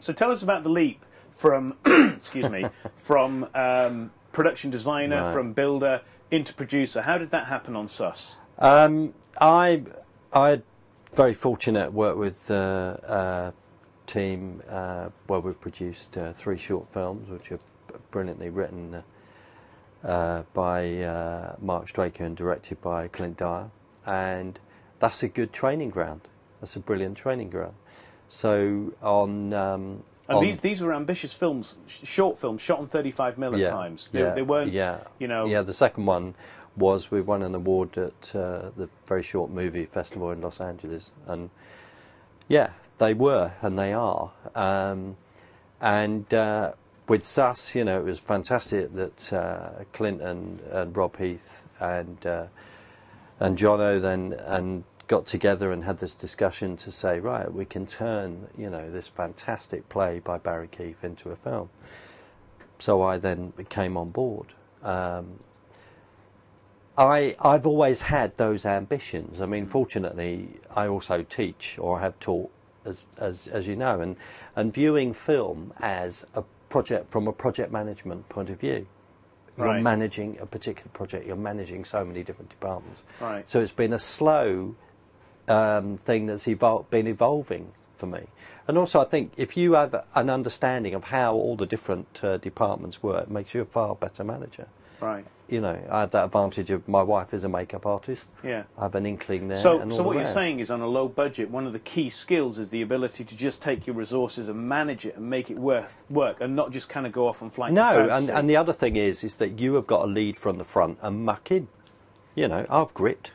so tell us about the leap from, excuse me, from um, production designer, Right. from builder into producer. How did that happen on Sus? Um, I I very fortunate work with uh, a team uh, where we produced uh, three short films, which are brilliantly written uh, uh, by uh, Mark Straker and directed by Clint Dyer, and that's a good training ground. That's a brilliant training ground. So on. Um, And on- these these were ambitious films, sh- short films, shot on 35 mil at times. They, yeah, they weren't, yeah, you know. Yeah, the second one was we won an award at uh, the Very Short Movie Festival in Los Angeles, and yeah, they were and they are. Um, and uh, with Sus, you know, it was fantastic that uh, Clint and, and Rob Heath and uh, and Jono then and got together and had this discussion to say, right, we can turn you know this fantastic play by Barrie Keeffe into a film. So I then came on board. Um, I I've always had those ambitions. I mean, fortunately, I also teach or have taught, as as as you know, and and viewing film as a project from a project management point of view. You're managing a particular project. You're managing so many different departments. Right. So it's been a slow um, thing that's evol- been evolving for me. And also, I think if you have an understanding of how all the different uh, departments work, it makes you a far better manager. Right. You know, I have that advantage of my wife is a makeup artist. Yeah. I have an inkling there. So, so what you're saying is, on a low budget, one of the key skills is the ability to just take your resources and manage it and make it worth work, and not just kind of go off on flights. No, and, and the other thing is, is that you have got to lead from the front and muck in. You know, I've grit.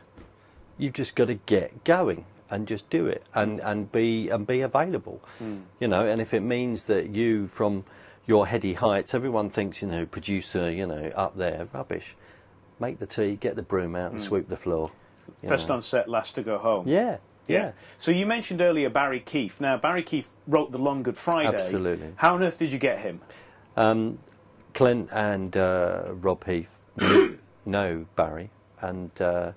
You've just got to get going and just do it and, and be and be available. You know, and if it means that you from your heady heights, everyone thinks you know producer, you know, up there, rubbish. Make the tea, get the broom out, and sweep the floor. First know. on set, last to go home. Yeah, Yeah. yeah. So you mentioned earlier Barrie Keeffe. Now Barrie Keeffe wrote The Long Good Friday. Absolutely. How on earth did you get him? Um, Clint and uh, Rob Heath know Barrie, and uh,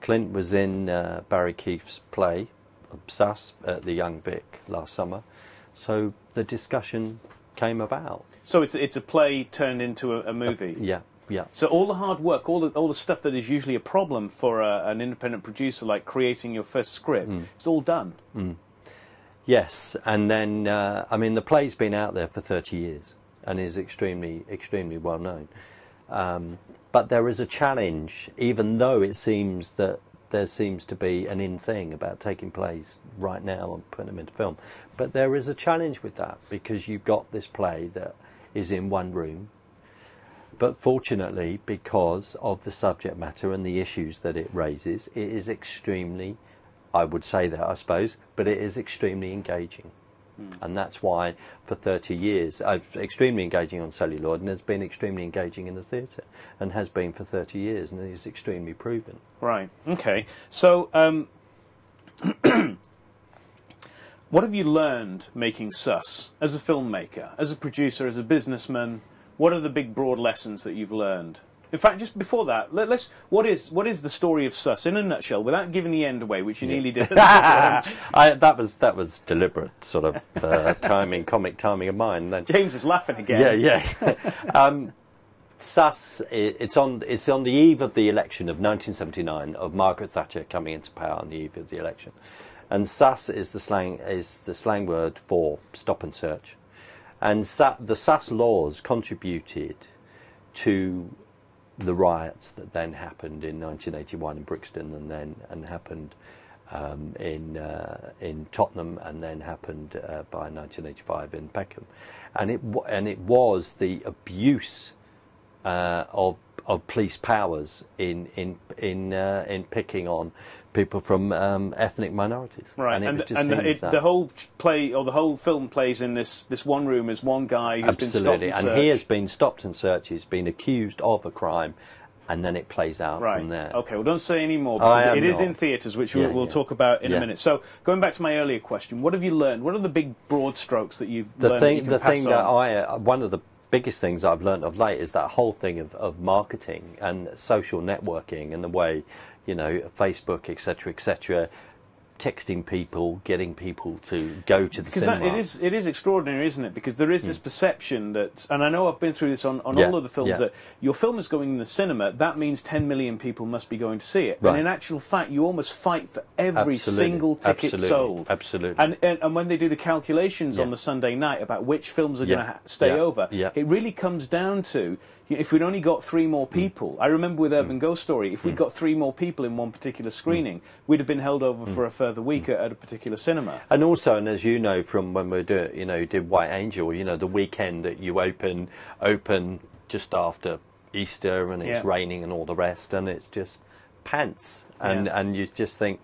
Clint was in uh, Barrie Keeffe's play, Obsess, at the Young Vic last summer. So the discussion came about. So it's it's a play turned into a, a movie. Yeah, yeah. So all the hard work, all the all the stuff that is usually a problem for a, an independent producer, like creating your first script, Hmm. it's all done. Yes, and then uh, I mean the play's been out there for thirty years and is extremely, extremely well known. Um, but there is a challenge, even though it seems that there seems to be an in thing about taking plays right now and putting them into film. But there is a challenge with that because you've got this play that is in one room. But fortunately, because of the subject matter and the issues that it raises, it is extremely, I would say that, I suppose, but it is extremely engaging. And that's why, for 30 years, uh, extremely engaging on celluloid and has been extremely engaging in the theatre and has been for 30 years and is extremely proven. Right. Okay. So, um, what have you learned making Sus as a filmmaker, as a producer, as a businessman? What are the big broad lessons that you've learned? In fact, just before that, let, us what is what is the story of Sus in a nutshell, without giving the end away, which you nearly did. I, that was that was deliberate sort of uh, timing, comic timing of mine. Then James is laughing again. Yeah, yeah. um, Sus, it's on it's on the eve of the election of 1979 of Margaret Thatcher coming into power on the eve of the election, and Sus is the slang is the slang word for stop and search, and the Sus laws contributed to the riots that then happened in 1981 in Brixton and then and happened um, in uh, in Tottenham and then happened uh, by 1985 in Peckham, and it and it was the abuse uh, of of police powers in in in uh, in picking on people from um, ethnic minorities. Right, and it and, was just and it, the whole play or the whole film plays in this this one room as one guy who's Absolutely, been stopped and he has been stopped and searched. He's been accused of a crime, and then it plays out Right. from there. Okay. Well, don't say any more because it is not. in theatres, which Yeah, we'll, we'll yeah. talk about in a minute. So, going back to my earlier question, what have you learned? What are the big broad strokes that you've the learned? thing, that you the thing that? I, uh, one of the biggest things I've learned of late is that whole thing of, of marketing and social networking and the way, you know, Facebook, etc., etc., texting people, getting people to go to the Because cinema. that, it is it is extraordinary, isn't it? Because there is this hmm. perception that, and I know I've been through this on, on. Yeah, all of the films yeah. that your film is going in the cinema. That means 10 million people must be going to see it. Right. And in actual fact, you almost fight for every Absolutely, single ticket absolutely, sold. absolutely. And, and and when they do the calculations on the Sunday night about which films are Yeah, going to ha- stay yeah, over, yeah. it really comes down to. If we'd only got three more Hmm. people, I remember with mm. Urban Ghost Story, if we'd mm. got three more people in one particular screening, mm. we'd have been held over for a further week at, at a particular cinema. And also, and as you know from when we do, you know, did White Angel, you know, the weekend that you open open just after Easter and it's Yeah. raining and all the rest, and it's just pants, and Yeah. and you just think,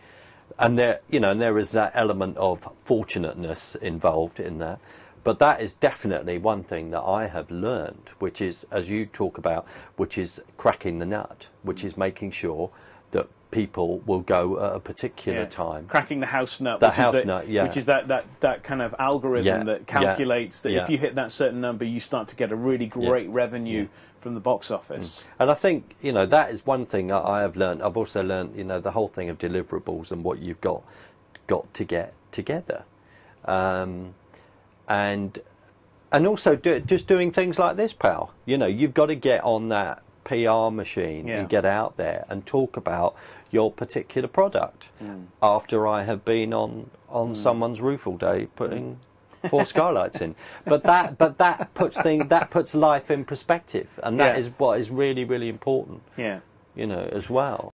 and there, you know, and there is that element of fortunateness involved in that. But that is definitely one thing that I have learned, which is, as you talk about, which is cracking the nut, which is making sure that people will go at a particular Yeah. time. cracking the house nut, The which house is the, nut, yeah. which is that, that, that kind of algorithm Yeah, that calculates that if you hit that certain number, you start to get a really great revenue from the box office. And I think you know that is one thing I have learned. I've also learned you know the whole thing of deliverables and what you've got got to get together, um, and and also do, just doing things like this, pal. You know you've got to get on that PR machine Yeah. and get out there and talk about your particular product. Mm. After I have been on on mm. someone's roof all day putting. Four skylights in, but that but that puts thing that puts life in perspective, and that Yeah. is what is really really important Yeah. you know, as well.